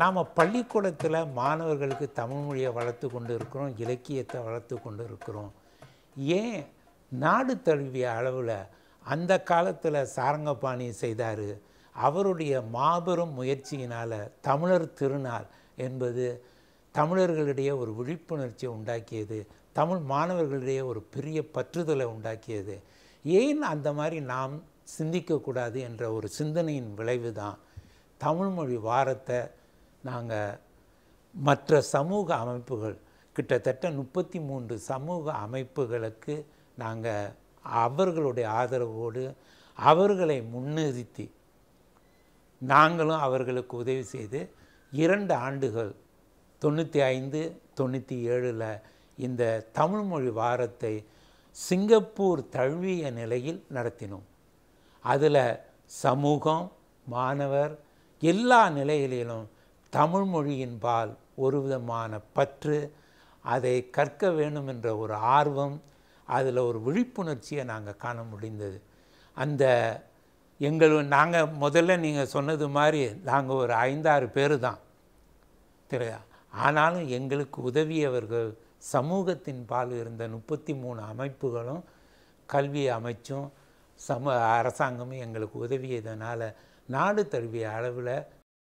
நாம் பள்ளிக்கூடத்தில் மாணவர்களுக்கு தமிழ் மொழியை வளர்த்து கொண்டு இருக்கிறோம் இலக்கியத்தை வளர்த்து கொண்டு இருக்கிறோம். ஏன் நாடு தழுவிய அளவில் அந்த காலத்தில் சாரங்கபாணி செய்தார்? அவருடைய மாபெரும் முயற்சியினால் தமிழர் திருநாள் என்பது தமிழர்களிடையே ஒரு விழிப்புணர்ச்சியை உண்டாக்கியது. தமிழ் மாணவர்களிடையே ஒரு பெரிய பற்றுதலை உண்டாக்கியது. ஏன் அந்த மாதிரி நாம் சிந்திக்கக்கூடாது என்ற ஒரு சிந்தனையின் விளைவு தான் தமிழ்மொழி வாரத்தை நாங்கள் மற்ற சமூக அமைப்புகள் கிட்டத்தட்ட முப்பத்தி மூன்று சமூக அமைப்புகளுக்கு நாங்கள் அவர்களுடைய ஆதரவோடு அவர்களை முன்னிறுத்தி நாங்களும் அவர்களுக்கு உதவி செய்து இரண்டு ஆண்டுகள் தொண்ணூற்றி ஐந்து தொண்ணூற்றி ஏழில் இந்த தமிழ்மொழி வாரத்தை சிங்கப்பூர் தழுவிய நிலையில் நடத்தினோம். அதில் சமூகம் மாணவர் எல்லா நிலையிலும் தமிழ்மொழியின் பால் ஒரு விதமான பற்று அதை கற்க வேண்டும் என்ற ஒரு ஆர்வம் அதில் ஒரு விழிப்புணர்ச்சியை நாங்கள் காண முடிந்தது. அந்த எங்கள் நாங்கள் முதல்ல நீங்கள் சொன்னது மாதிரி நாங்கள் ஒரு ஐந்தாறு பேர் தான். தெரியா ஆனாலும் எங்களுக்கு உதவியவர்கள் சமூகத்தின் பால் இருந்த முப்பத்தி மூணு அமைப்புகளும் கல்வி அமைச்சும் சம அரசாங்கமும் எங்களுக்கு உதவியதனால் நாடு தழுவிய அளவில்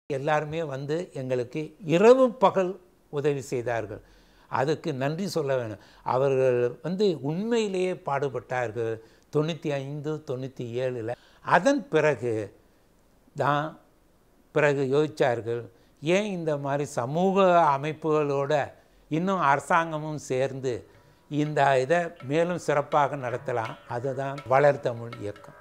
எல்லாருமே வந்து எங்களுக்கு இரவு பகல் உதவி செய்தார்கள். அதுக்கு நன்றி சொல்ல வேணும். அவர்கள் வந்து உண்மையிலேயே பாடுபட்டார்கள். தொண்ணூற்றி ஐந்து தொண்ணூற்றி ஏழில். அதன் பிறகு தான் பிறகு யோசித்தார்கள் ஏன் இந்த மாதிரி சமூக அமைப்புகளோட இன்னும் அரசாங்கமும் சேர்ந்து இந்த இதை மேலும் சிறப்பாக நடத்தலாம். அதுதான் வளர்த்தமிழ் இயக்கம்.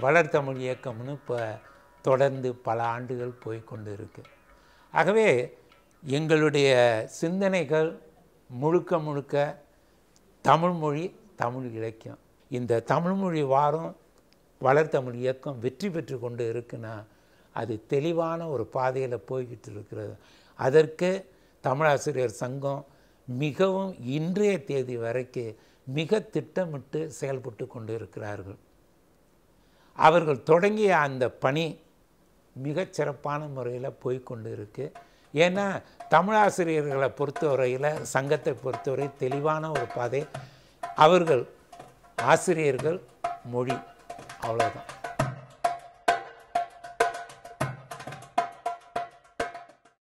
வளர்த்தமிழ் இயக்கம்னு இப்போ தொடர்ந்து பல ஆண்டுகள் போய்கொண்டு இருக்கு. ஆகவே எங்களுடைய சிந்தனைகள் முழுக்க முழுக்க தமிழ்மொழி தமிழ் இலக்கியம். இந்த தமிழ்மொழி வாரம் வளர்த்தமிழ் இயக்கம் வெற்றி பெற்று கொண்டு இருக்குன்னா அது தெளிவான ஒரு பாதையில் போய்கிட்டு இருக்கிறது அதற்கு தமிழாசிரியர் சங்கம் மிகவும் இன்றைய தேதி வரைக்கும் மிக திட்டமிட்டு செயல்பட்டு கொண்டு இருக்கிறார்கள் அவர்கள் தொடங்கிய அந்த பணி மிகச்சிறப்பான முறையில் போய்கொண்டு இருக்கு ஏன்னா தமிழாசிரியர்களை பொறுத்தவரையில் சங்கத்தை பொறுத்தவரை தெளிவான ஒரு பாதை. அவர்கள் ஆசிரியர்கள் மொழி அவ்வளோதான்